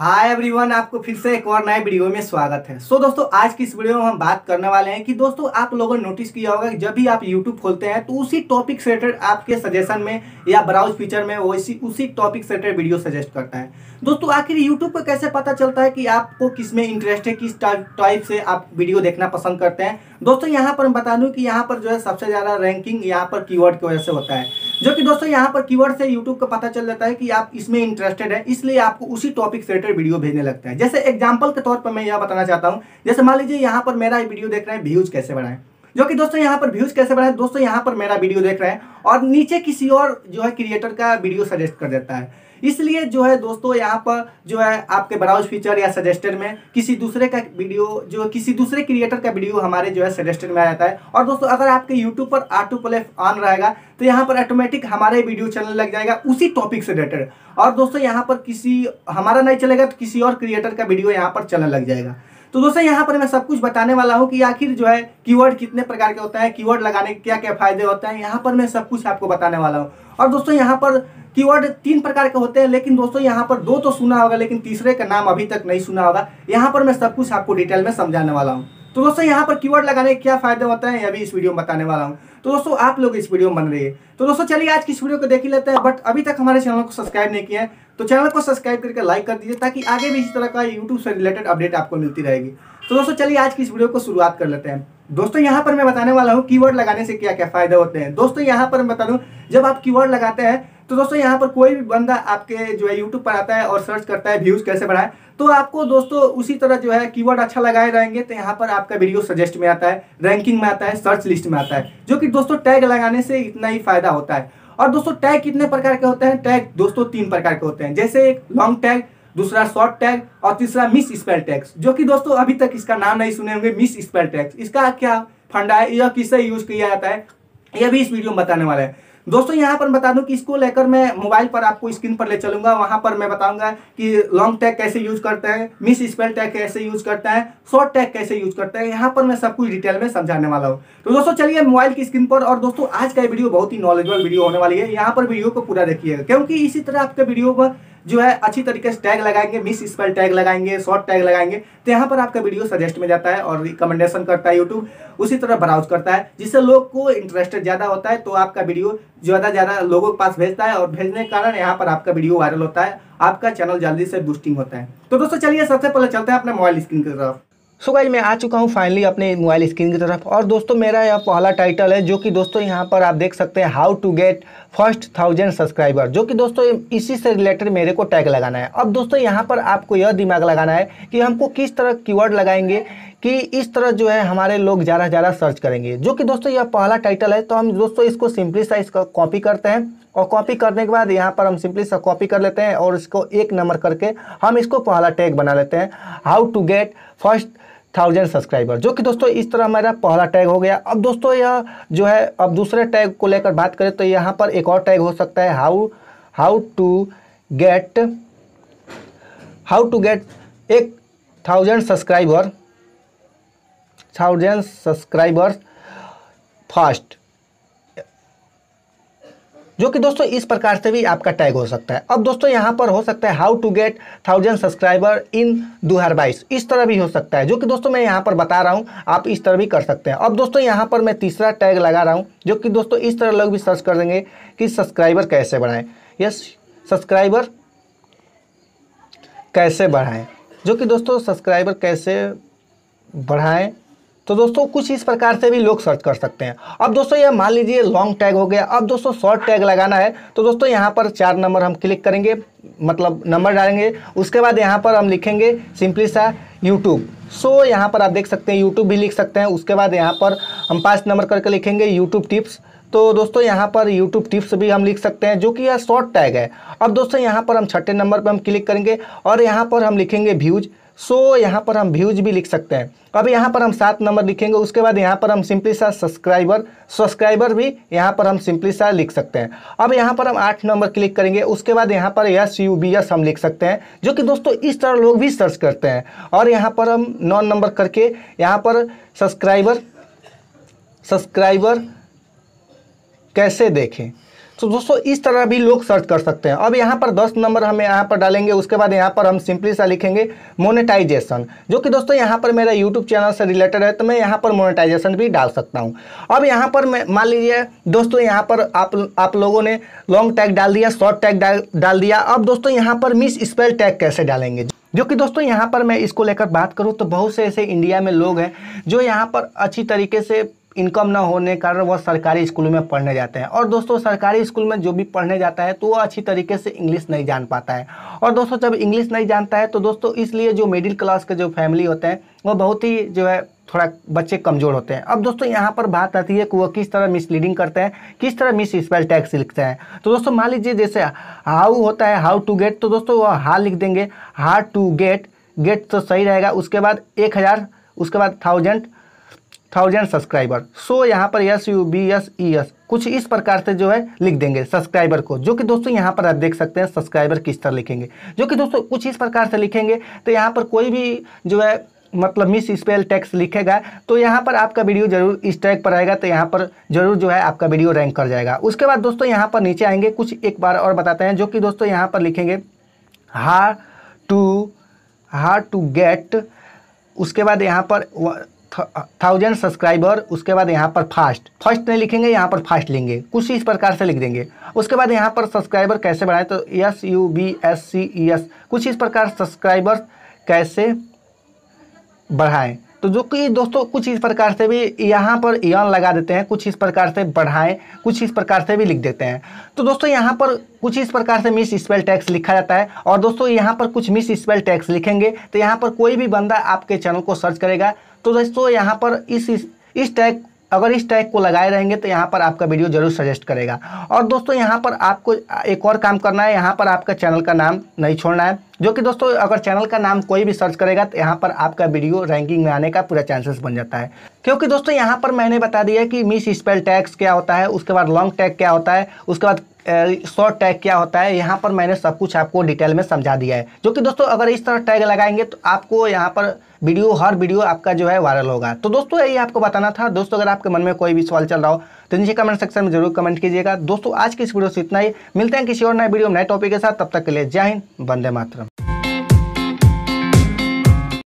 Hi everyone आपको फिर से एक और नए वीडियो में स्वागत है। सो so, दोस्तों आज की इस वीडियो में हम बात करने वाले हैं कि दोस्तों आप लोगों ने नोटिस किया होगा कि जब भी आप यूट्यूब खोलते हैं तो उसी टॉपिक से रिलेटेड आपके सजेशन में या ब्राउज फीचर में वैसी उसी टॉपिक रिलेटेड वीडियो सजेस्ट करता है। दोस्तों आखिर यूट्यूब पर कैसे पता चलता है कि आपको किसमें इंटरेस्ट है किस टाइप से आप वीडियो देखना पसंद करते हैं? दोस्तों यहाँ पर मैं बता दूँ कि यहाँ पर जो है सबसे ज़्यादा रैंकिंग यहाँ पर कीवर्ड की वजह से होता है। जो कि दोस्तों यहाँ पर कीवर्ड से यूट्यूब का पता चल जाता है कि आप इसमें इंटरेस्टेड है, इसलिए आपको उसी टॉपिक से रिलेटेड वीडियो भेजने लगता है। जैसे एग्ज़ाम्पल के तौर पर मैं यह बताना चाहता हूँ, जैसे मान लीजिए यहाँ पर मेरा वीडियो देख रहे हैं व्यूज़ कैसे बढ़ाएँ? जो कि दोस्तों यहाँ पर व्यूज़ कैसे बढ़ाएँ? दोस्तों यहाँ पर मेरा वीडियो देख रहे हैं और नीचे किसी और जो है क्रिएटर का वीडियो सजेस्ट कर देता है। इसलिए जो है दोस्तों यहाँ पर जो है आपके ब्राउज फीचर या सजेस्टेड में किसी दूसरे का वीडियो जो किसी दूसरे क्रिएटर का वीडियो हमारे जो है सजेस्टेड में आ जाता है। और दोस्तों अगर आपके यूट्यूब पर ऑटो प्ले ऑन रहेगा तो यहाँ पर ऑटोमेटिक हमारे वीडियो चलने लग जाएगा उसी टॉपिक से रिलेटेड और दोस्तों यहाँ पर किसी, हमारा नहीं चलेगा तो किसी और क्रिएटर का वीडियो यहाँ पर चलने लग जाएगा। तो दोस्तों, यहाँ पर मैं सब कुछ बताने वाला हूँ कि आखिर जो है कीवर्ड कितने प्रकार के होता है, कीवर्ड लगाने के क्या क्या फ़ायदे होते हैं, यहाँ पर मैं सब कुछ आपको बताने वाला हूँ। और दोस्तों, यहाँ पर कीवर्ड तीन प्रकार के होते हैं, लेकिन दोस्तों, यहाँ पर दो तो सुना होगा, लेकिन तीसरे का नाम अभी तक नहीं सुना होगा। यहाँ पर मैं सब कुछ आपको डिटेल में समझाने वाला हूँ। तो दोस्तों, यहाँ पर कीवर्ड लगाने के क्या फ़ायदे होते हैं यह भी इस वीडियो में बताने वाला हूँ। तो दोस्तों, आप लोग इस वीडियो में बन रही है। तो दोस्तों, चलिए आज की इस वीडियो को देख ही लेते हैं बट अभी तक हमारे चैनल को सब्सक्राइब नहीं किया है तो चैनल को सब्सक्राइब करके लाइक कर दीजिए, ताकि आगे भी इस तरह का यूट्यूब से रिलेटेड अपडेट आपको मिलती रहेगी। तो दोस्तों, चलिए आज की इस वीडियो को शुरुआत कर लेते हैं। दोस्तों, यहाँ पर मैं बताने वाला हूँ कीवर्ड लगाने से क्या क्या फ़ायदे होते हैं। दोस्तों, यहाँ पर मैं बता दूँ, जब आप कीवर्ड लगाते हैं तो दोस्तों, यहाँ पर कोई भी बंदा आपके जो है यूट्यूब पर आता है और सर्च करता है व्यूज़ कैसे बढ़ाए तो आपको दोस्तों उसी तरह जो है कीवर्ड अच्छा लगाए रहेंगे तो यहाँ पर आपका वीडियो सजेस्ट में आता है रैंकिंग में आता है सर्च लिस्ट में आता है, जो कि दोस्तों टैग लगाने से इतना ही फ़ायदा होता है। और दोस्तों टैग कितने प्रकार के होते हैं? टैग दोस्तों तीन प्रकार के होते हैं, जैसे एक लॉन्ग टैग दूसरा शॉर्ट टैग और तीसरा मिस स्पेल टैग्स जो कि दोस्तों अभी तक इसका नाम नहीं सुने होंगे मिस स्पेल टैक्स इसका क्या फंडा है? यह किससे यूज़ किया जाता है? यह भी इस वीडियो में बताने वाला है। दोस्तों, यहाँ पर बता दूँ कि इसको लेकर मैं मोबाइल पर आपको स्क्रीन पर ले चलूँगा। वहाँ पर मैं बताऊँगा कि लॉन्ग टैग कैसे यूज़ करते हैं मिस स्पेल टैग कैसे यूज़ करते हैं शॉर्ट टैग कैसे यूज़ करते हैं, यहाँ पर मैं सब कुछ डिटेल में समझाने वाला हूँ। तो दोस्तों, चलिए मोबाइल की स्क्रीन पर, और दोस्तों, आज का वीडियो बहुत ही नॉलेजेबल वीडियो होने वाली है। यहाँ पर वीडियो को पूरा देखिएगा, क्योंकि इसी तरह आपके वीडियो पर जो है अच्छी तरीके से टैग लगाएँगे मिस स्पेल टैग लगाएँगे शॉर्ट टैग लगाएँगे तो यहाँ पर आपका वीडियो सजेस्ट में जाता है और रिकमेंडेशन करता है यूट्यूब उसी तरह ब्राउज करता है, जिससे लोग को इंटरेस्टेड ज़्यादा होता है तो आपका वीडियो ज़्यादा ज़्यादा लोगों के पास भेजता है और भेजने के कारण यहाँ पर आपका वीडियो वायरल होता है, आपका चैनल जल्दी से बूस्टिंग होता है। तो दोस्तों चलिए, सबसे पहले चलते हैं अपने मोबाइल स्क्रीन की तरफ़। सो गाइज़ मैं आ चुका हूँ फाइनली अपने मोबाइल स्क्रीन की तरफ़। और दोस्तों, मेरा यह पहला टाइटल है, जो कि दोस्तों यहाँ पर आप देख सकते हैं how to get first thousand subscriber जो कि दोस्तों, इसी से रिलेटेड मेरे को टैग लगाना है। अब दोस्तों, यहाँ पर आपको यह दिमाग लगाना है कि हमको किस तरह कीवर्ड लगाएँगे कि इस तरह जो है हमारे लोग ज़्यादा से ज़्यादा सर्च करेंगे। जो कि दोस्तों यह पहला टाइटल है तो हम दोस्तों इसको सिंपली सा इसका कॉपी करते हैं और कॉपी करने के बाद यहाँ पर हम सिंपली सा कॉपी कर लेते हैं और इसको एक नंबर करके हम इसको पहला टैग बना लेते हैं how to get first thousand subscriber जो कि दोस्तों इस तरह मेरा पहला टैग हो गया। अब दोस्तों यह जो है, अब दूसरे टैग को लेकर बात करें तो यहाँ पर एक और टैग हो सकता है how how to get how to get एक thousand subscriber thousand subscribers fast जो कि दोस्तों इस प्रकार से भी आपका टैग हो सकता है। अब दोस्तों यहाँ पर हो सकता है how to get thousand subscriber in दो हज़ार बाईस। इस तरह भी हो सकता है। जो कि दोस्तों मैं यहाँ पर बता रहा हूँ, आप इस तरह भी कर सकते हैं। अब दोस्तों यहाँ पर मैं तीसरा टैग लगा रहा हूँ, जो कि दोस्तों इस तरह लोग भी सर्च कर देंगे कि सब्सक्राइबर कैसे बढ़ाएँ। यस सब्सक्राइबर कैसे बढ़ाएँ? जो कि दोस्तों सब्सक्राइबर कैसे बढ़ाएँ? तो दोस्तों कुछ इस प्रकार से भी लोग सर्च कर सकते हैं। अब दोस्तों यह मान लीजिए लॉन्ग टैग हो गया। अब दोस्तों शॉर्ट टैग लगाना है। तो दोस्तों यहाँ पर चार नंबर हम क्लिक करेंगे मतलब नंबर डालेंगे। उसके बाद यहाँ पर हम लिखेंगे सिंपली सा यूट्यूब सो so, यहाँ पर आप देख सकते हैं यूट्यूब भी लिख सकते हैं। उसके बाद यहाँ पर हम पाँच नंबर करके लिखेंगे यूट्यूब टिप्स तो दोस्तों यहाँ पर यूट्यूब टिप्स भी हम लिख सकते हैं जो कि यह शॉर्ट टैग है। अब दोस्तों यहाँ पर हम छठे नंबर पर हम क्लिक करेंगे और यहाँ पर हम लिखेंगे व्यूज़ सो so, यहाँ पर हम व्यूज़ भी लिख सकते हैं। अब यहाँ पर हम सात नंबर लिखेंगे उसके बाद यहाँ पर हम सिंपली सा सब्सक्राइबर सब्सक्राइबर भी यहाँ पर हम सिंपली सा लिख सकते हैं। अब यहाँ पर हम आठ नंबर क्लिक करेंगे उसके बाद यहाँ पर यस यू बी एस हम लिख सकते हैं जो कि दोस्तों इस तरह लोग भी सर्च करते हैं। और यहाँ पर हम नौ नंबर करके यहाँ पर सब्सक्राइबर सब्सक्राइबर कैसे देखें? तो दोस्तों इस तरह भी लोग सर्च कर सकते हैं अब यहाँ पर दस नंबर हम यहाँ पर डालेंगे उसके बाद यहाँ पर हम सिंपली सा लिखेंगे मोनेटाइजेशन जो कि दोस्तों यहाँ पर मेरा यूट्यूब चैनल से रिलेटेड है तो मैं यहाँ पर मोनेटाइजेशन भी डाल सकता हूँ अब यहाँ पर मैं मान लीजिए दोस्तों यहाँ पर आप आप लोगों ने लॉन्ग टैग डाल दिया शॉर्ट टैग डाल डाल दिया अब दोस्तों यहाँ पर मिस स्पेल टैग कैसे डालेंगे जो कि दोस्तों यहाँ पर मैं इसको लेकर बात करूँ तो बहुत से ऐसे इंडिया में लोग हैं जो यहाँ पर अच्छी तरीके से इनकम ना होने के कारण वह सरकारी स्कूल में पढ़ने जाते हैं। और दोस्तों, सरकारी स्कूल में जो भी पढ़ने जाता है तो वो अच्छी तरीके से इंग्लिश नहीं जान पाता है। और दोस्तों, जब इंग्लिश नहीं जानता है तो दोस्तों, इसलिए जो मिडिल क्लास के जो फैमिली होते हैं, वो बहुत ही जो है, थोड़ा बच्चे कमज़ोर होते हैं। अब दोस्तों, यहाँ पर बात आती है कि वो किस तरह मिसलीडिंग करते हैं, किस तरह मिस स्पेल टैक्स लिखते हैं। तो दोस्तों, मान लीजिए जैसे हाउ होता है हाउ टू गेट तो दोस्तों, वो हा लिख देंगे। हार टू गेट गेट तो सही रहेगा, उसके बाद एक हज़ार, उसके बाद थाउज़ेंड थाउज़ेंड सब्सक्राइबर सो यहाँ पर S U B S E S कुछ इस प्रकार से जो है लिख देंगे सब्सक्राइबर को। जो कि दोस्तों यहाँ पर आप देख सकते हैं सब्सक्राइबर किस तरह लिखेंगे। जो कि दोस्तों कुछ इस प्रकार से लिखेंगे तो यहाँ पर कोई भी जो है मतलब मिस स्पेल टेक्स्ट लिखेगा तो यहाँ पर आपका वीडियो ज़रूर इस टैग पर आएगा तो यहाँ पर ज़रूर जो है आपका वीडियो रैंक कर जाएगा। उसके बाद दोस्तों यहाँ पर नीचे आएँगे, कुछ एक बार और बताते हैं, जो कि दोस्तों यहाँ पर लिखेंगे हार टू हार टू गेट उसके बाद यहाँ पर थाउज़ेंड सब्सक्राइबर उसके बाद यहाँ पर फास्ट फ़र्स्ट नहीं लिखेंगे, यहाँ पर फास्ट लेंगे। कुछ इस प्रकार से लिख देंगे। उसके बाद यहाँ पर सब्सक्राइबर कैसे बढ़ाएँ? तो S U B S C E S कुछ इस प्रकार सब्सक्राइबर कैसे बढ़ाएँ? तो जो कि दोस्तों, कुछ इस प्रकार से भी यहाँ पर यन लगा देते हैं, कुछ इस प्रकार से बढ़ाएँ, कुछ इस प्रकार से भी लिख देते हैं। तो दोस्तों, यहाँ पर कुछ इस प्रकार से मिस स्पेल टैक्स लिखा जाता है। और दोस्तों, यहाँ पर कुछ मिस स्पेल टैक्स लिखेंगे। तो यहाँ पर कोई भी बंदा आपके चैनल को सर्च करेगा। तो दोस्तों, यहाँ पर इस इस टैग अगर इस टैग को लगाए रहेंगे तो यहाँ पर आपका वीडियो ज़रूर सजेस्ट करेगा। और दोस्तों, यहाँ पर आपको एक और काम करना है। यहाँ पर आपका चैनल का नाम नहीं छोड़ना है, जो कि दोस्तों, अगर चैनल का नाम कोई भी सर्च करेगा तो यहाँ पर आपका वीडियो रैंकिंग में आने का पूरा चांसेस बन जाता है। क्योंकि दोस्तों, यहाँ पर मैंने बता दिया कि मिस स्पेल टैग्स क्या होता है, उसके बाद लॉन्ग टैग क्या होता है, उसके बाद शॉर्ट टैग क्या होता है, यहाँ पर मैंने सब कुछ आपको डिटेल में समझा दिया है। जो कि दोस्तों, अगर इस तरह टैग लगाएँगे तो आपको यहाँ पर वीडियो, हर वीडियो आपका जो है वायरल होगा। तो दोस्तों, यही आपको बताना था। दोस्तों, अगर आपके मन में कोई भी सवाल चल रहा हो तो नीचे कमेंट सेक्शन में ज़रूर कमेंट कीजिएगा। दोस्तों, आज की इस वीडियो से इतना ही। मिलते हैं किसी और नए वीडियो नए टॉपिक के साथ। तब तक के लिए जय हिंद, वंदे मातरम।